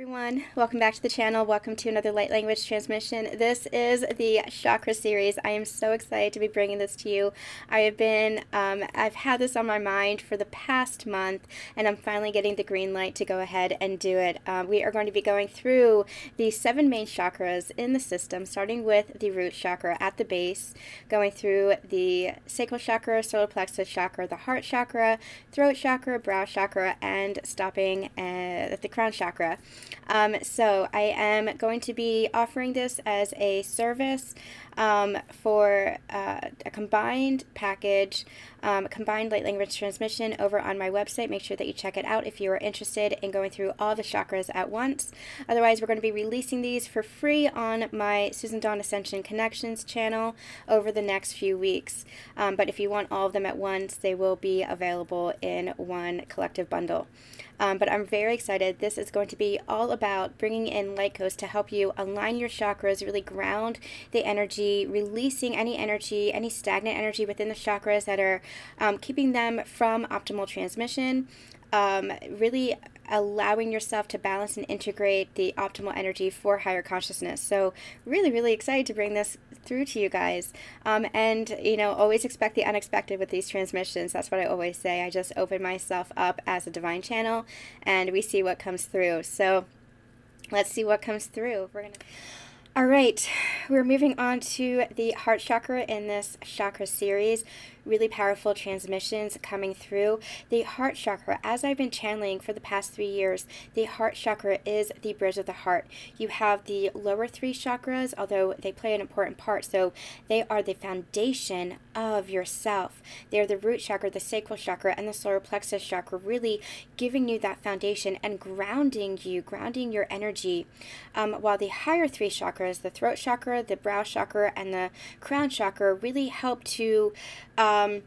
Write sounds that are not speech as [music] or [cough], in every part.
everyone. Welcome back to the channel. Welcome to another light language transmission. This is the chakra series. I am so excited to be bringing this to you. I have been um, i've had this on my mind for the past month and i'm finally getting the green light to go ahead and do it. Um, we are going to be going through the seven main chakras in the system starting with the root chakra at the base going through the sacral chakra solar plexus chakra the heart chakra throat chakra brow chakra and stopping at the crown chakra um, so I am going to be offering this as a service um, for uh, a combined package, um, combined light language transmission over on my website. Make sure that you check it out if you are interested in going through all the chakras at once. Otherwise, we're going to be releasing these for free on my Susan Dawn Ascension Connections channel over the next few weeks. Um, but if you want all of them at once, they will be available in one collective bundle. Um, but I'm very excited. This is going to be all about bringing in Light Codes to help you align your chakras, really ground the energy releasing any energy, any stagnant energy within the chakras that are um, keeping them from optimal transmission. Um, really allowing yourself to balance and integrate the optimal energy for higher consciousness. So, really, really excited to bring this through to you guys. Um, and, you know, always expect the unexpected with these transmissions. That's what I always say. I just open myself up as a divine channel and we see what comes through. So, let's see what comes through. We're going to. All right, we're moving on to the heart chakra in this chakra series really powerful transmissions coming through. The heart chakra, as I've been channeling for the past three years, the heart chakra is the bridge of the heart. You have the lower three chakras, although they play an important part. So they are the foundation of yourself. They're the root chakra, the sacral chakra, and the solar plexus chakra, really giving you that foundation and grounding you, grounding your energy. Um, while the higher three chakras, the throat chakra, the brow chakra, and the crown chakra, really help to um,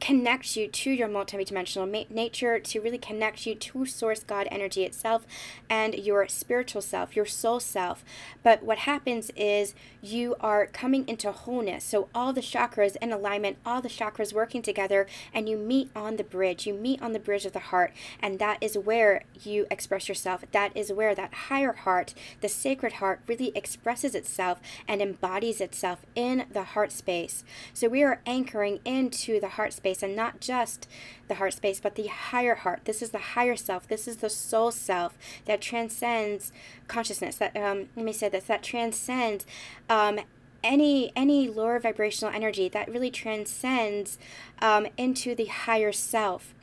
connect you to your multidimensional nature, to really connect you to Source God energy itself and your spiritual self, your soul self. But what happens is you are coming into wholeness. So all the chakras in alignment, all the chakras working together, and you meet on the bridge. You meet on the bridge of the heart, and that is where you express yourself. That is where that higher heart, the sacred heart, really expresses itself and embodies itself in the heart space. So we are anchoring into the heart space space and not just the heart space, but the higher heart. This is the higher self. This is the soul self that transcends consciousness. That um, let me say this. That transcends um, any any lower vibrational energy. That really transcends um, into the higher self.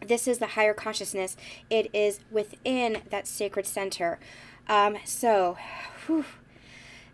This is the higher consciousness. It is within that sacred center. Um, so, whew,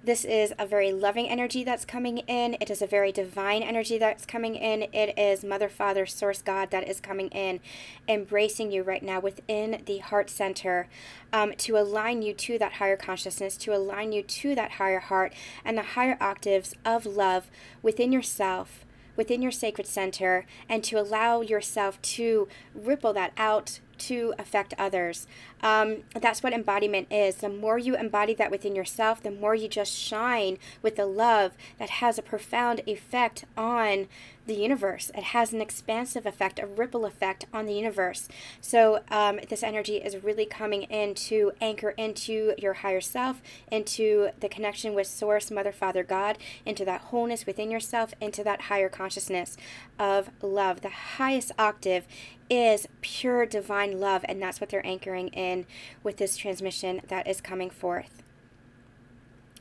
this is a very loving energy that's coming in. It is a very divine energy that's coming in. It is Mother, Father, Source God that is coming in, embracing you right now within the heart center um, to align you to that higher consciousness, to align you to that higher heart and the higher octaves of love within yourself within your sacred center and to allow yourself to ripple that out to affect others. Um, that's what embodiment is. The more you embody that within yourself, the more you just shine with the love that has a profound effect on the universe. It has an expansive effect, a ripple effect on the universe. So, um, this energy is really coming in to anchor into your higher self, into the connection with Source, Mother, Father, God, into that wholeness within yourself, into that higher consciousness of love. The highest octave is pure divine love, and that's what they're anchoring in with this transmission that is coming forth.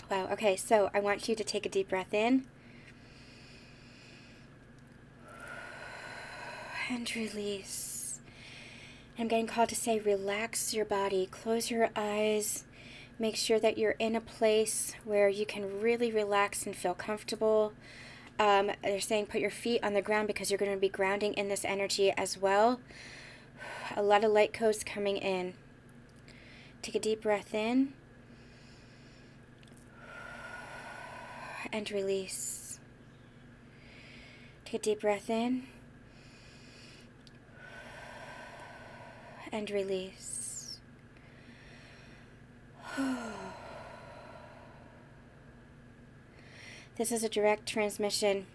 Wow, okay, so I want you to take a deep breath in [sighs] and release. I'm getting called to say relax your body, close your eyes. Make sure that you're in a place where you can really relax and feel comfortable. Um, they're saying put your feet on the ground because you're going to be grounding in this energy as well. A lot of light codes coming in. Take a deep breath in and release. Take a deep breath in and release. [sighs] This is a direct transmission.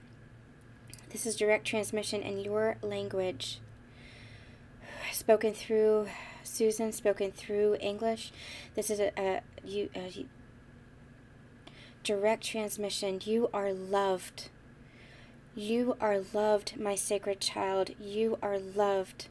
This is direct transmission in your language, spoken through Susan spoken through English. This is a, a, you, a direct transmission. You are loved. You are loved, my sacred child. You are loved.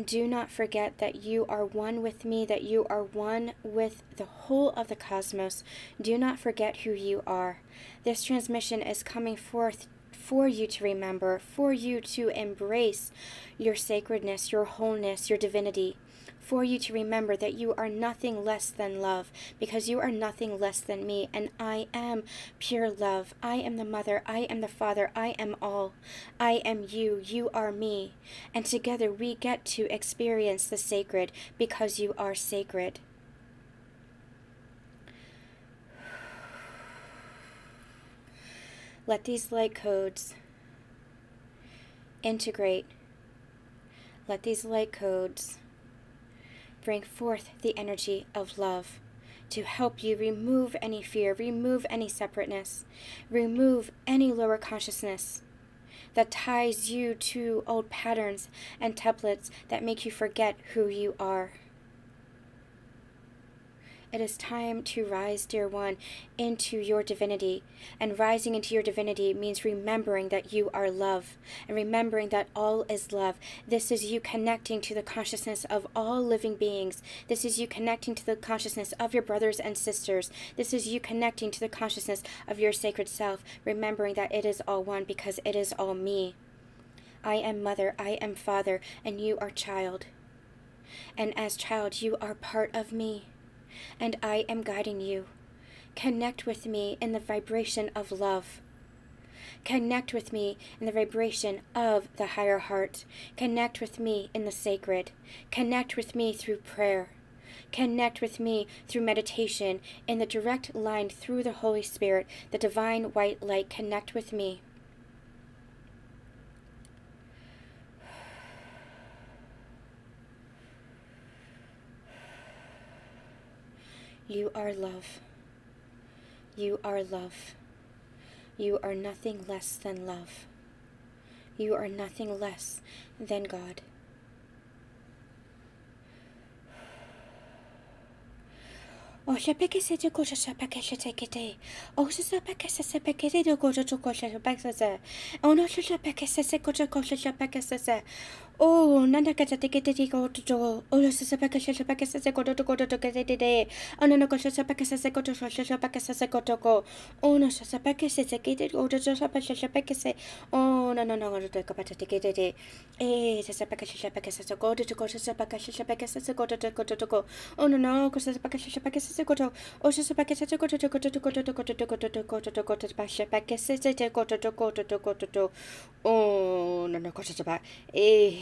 Do not forget that you are one with me, that you are one with the whole of the cosmos. Do not forget who you are. This transmission is coming forth for you to remember, for you to embrace your sacredness, your wholeness, your divinity for you to remember that you are nothing less than love, because you are nothing less than me, and I am pure love. I am the mother, I am the father, I am all. I am you, you are me, and together we get to experience the sacred because you are sacred. [sighs] Let these light codes integrate. Let these light codes bring forth the energy of love to help you remove any fear, remove any separateness, remove any lower consciousness that ties you to old patterns and templates that make you forget who you are. It is time to rise, dear one, into your divinity. And rising into your divinity means remembering that you are love and remembering that all is love. This is you connecting to the consciousness of all living beings. This is you connecting to the consciousness of your brothers and sisters. This is you connecting to the consciousness of your sacred self, remembering that it is all one because it is all me. I am mother, I am father, and you are child. And as child, you are part of me and I am guiding you. Connect with me in the vibration of love. Connect with me in the vibration of the higher heart. Connect with me in the sacred. Connect with me through prayer. Connect with me through meditation in the direct line through the Holy Spirit, the divine white light. Connect with me. You are love. You are love. You are nothing less than love. You are nothing less than God. [sighs] O se peke se te kosa sa peke se te kete. O se sa peke se se peke te do kosa to kosa sa peke se. O no se sa peke se se kosa kosa sa peke se se. Oh, nanda kata te kete te ko to to. O se sa peke se se peke se se ko to ko to to kete te te. O no no ko se sa peke se se ko to se sa peke se se ko to ko. O no se sa peke se se kete ko to sa peke se peke se. O no no no ko to ka pata te kete te. E se sa peke se peke se se ko to ko se sa peke se peke se se ko to ko to ko. O no no ko se sa peke se peke se se koto o se se peke se te koto to to koto to koto to koto to koto to koto to to koto to koto to o no no koto to e to koto peke se o se se peke se peke se se koto to peke to to o no se se peke se peke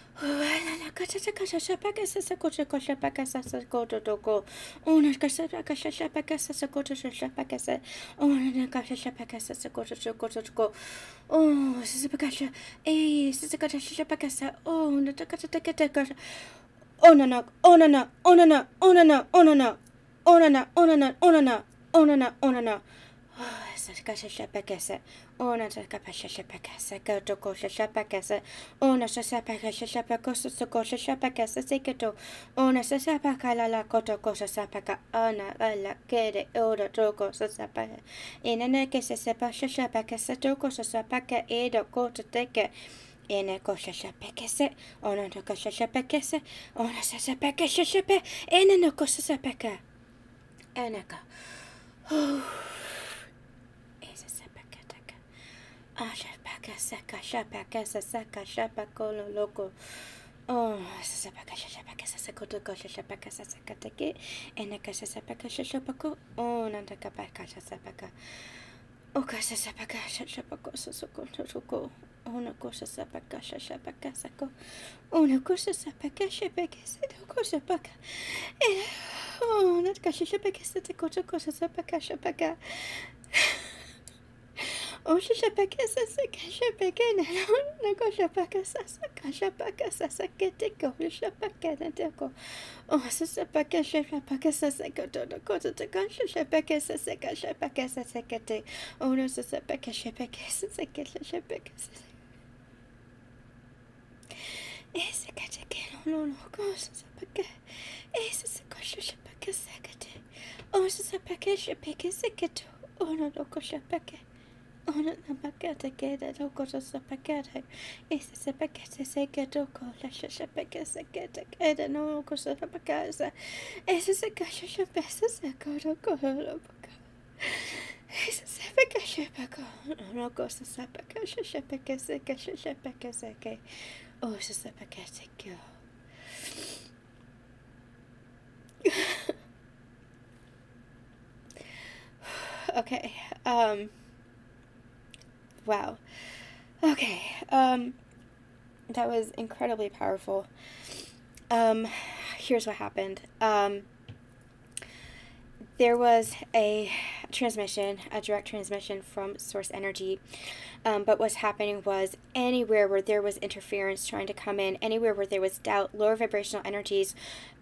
paga se coche coche paga se coto toco. Una casa paga se paga se coche se paga se. Una casa se paga se coche se coche toco. Oh, se paga se. Eh, se coche se paga se. Oh, una casa te que te casa. Oh no no, oh no no, oh no no, oh no no, oh no no. Oh no no, oh no no, oh no no, oh no no, oh no no. Sakasha Shapakasa, Ona Sakapasha Shapakasa, Kotoko Shapakasa, Ona Sasapakasha Shapakosa Sokosha Shapakasa Sekato, Ona Sasapakala la Kotoko Sasapaka, Ana Ala Kede, Oda Toko Sasapaka, Inaneke Sasapasha Shapakasa Toko Sasapaka Edo Kota Teke. Ene kosha shapekese, ona no kosha shapekese, ona sasapekesha shape, ene no kosha sapeka. Eneka. Ashapaka Una cosa sapaka shapaka sako. Una cosa sapaka shapaka. Oh, satakoto cosa sapaka shapaka. Oh, shapaka sasaka shapaka go shapaka sasaka shapaka sasaka tiko shapaka tiko. Oh, sasaka shapaka sasaka to the kota to go shapaka sasaka shapaka sasaka te. Oh, no sasaka shapaka sasaka shapaka sasaka. Ese cachaque no cosa sapaka. Ese se coxa shapaka sakate. Oh, sasaka shapaka sakato. Oh, no no coxa paka. Ona na pakete pakete. Ese se pakete se la shasha pakete se kete kede no ko sa pakete. Ese se kasha se ko doko la pakete. Ese se pakete pako. No ko sa sa pakete sha pakete se ke sha pakete se ke. Oh, se sa pakete go. okay. Um wow. Okay. Um, that was incredibly powerful. Um, here's what happened. Um, there was a transmission, a direct transmission from source energy. Um, but what's happening was anywhere where there was interference trying to come in, anywhere where there was doubt, lower vibrational energies,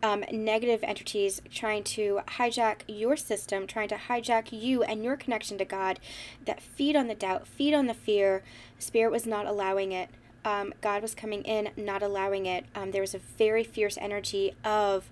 um, negative entities trying to hijack your system, trying to hijack you and your connection to God, that feed on the doubt, feed on the fear. Spirit was not allowing it. Um, God was coming in, not allowing it. Um, there was a very fierce energy of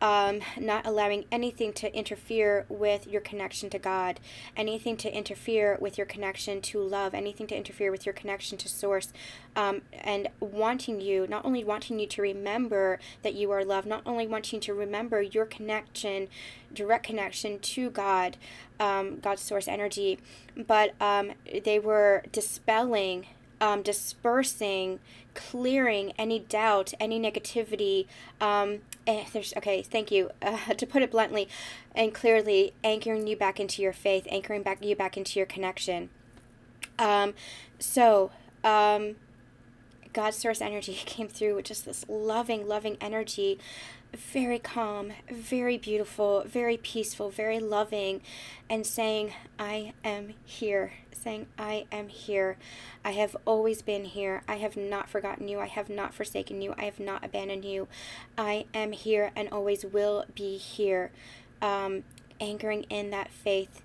um, not allowing anything to interfere with your connection to God, anything to interfere with your connection to love, anything to interfere with your connection to Source, um, and wanting you, not only wanting you to remember that you are loved, not only wanting to remember your connection, direct connection to God, um, God's Source energy, but um, they were dispelling um, dispersing, clearing any doubt, any negativity. Um, eh, there's okay. Thank you. [laughs] Uh, to put it bluntly and clearly, anchoring you back into your faith, anchoring back you back into your connection. Um, so. Um, God's source energy [laughs] came through with just this loving, loving energy very calm, very beautiful, very peaceful, very loving, and saying, I am here. Saying, I am here. I have always been here. I have not forgotten you. I have not forsaken you. I have not abandoned you. I am here and always will be here. Um, anchoring in that faith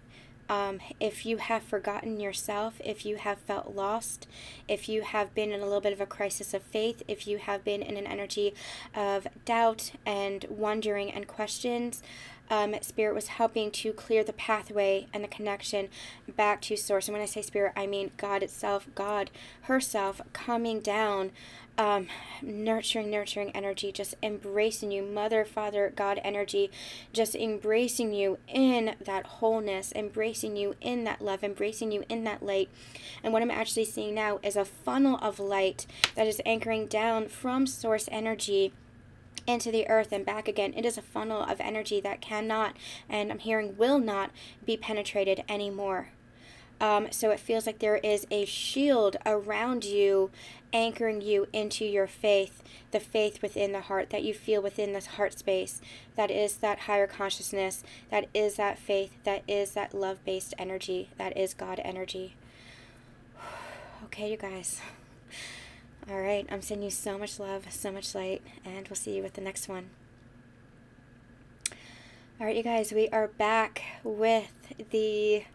um, if you have forgotten yourself, if you have felt lost, if you have been in a little bit of a crisis of faith, if you have been in an energy of doubt and wondering and questions, um, Spirit was helping to clear the pathway and the connection back to Source. And when I say Spirit, I mean God itself, God herself coming down um, nurturing, nurturing energy, just embracing you, Mother, Father, God energy, just embracing you in that wholeness, embracing you in that love, embracing you in that light. And what I'm actually seeing now is a funnel of light that is anchoring down from source energy into the earth and back again. It is a funnel of energy that cannot, and I'm hearing will not, be penetrated anymore. Um, so it feels like there is a shield around you, anchoring you into your faith, the faith within the heart that you feel within this heart space. That is that higher consciousness, that is that faith, that is that love based energy, that is God energy. [sighs] Okay, you guys. All right, I'm sending you so much love, so much light, and we'll see you with the next one. All right, you guys, we are back with the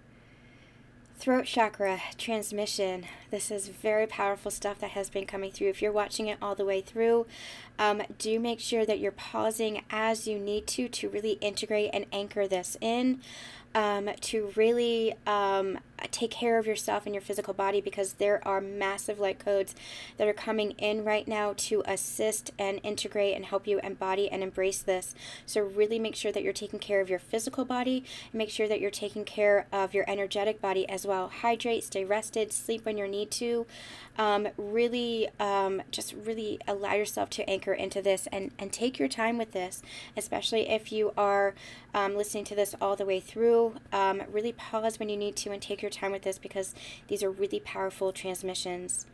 throat chakra transmission. This is very powerful stuff that has been coming through. If you're watching it all the way through, um, do make sure that you're pausing as you need to to really integrate and anchor this in um, to really um, take care of yourself and your physical body because there are massive light codes that are coming in right now to assist and integrate and help you embody and embrace this. So, really make sure that you're taking care of your physical body, make sure that you're taking care of your energetic body as well. Hydrate, stay rested, sleep when you need to. Um, really, um, just really allow yourself to anchor into this and, and take your time with this, especially if you are um, listening to this all the way through. Um, really pause when you need to and take your time with this because these are really powerful transmissions.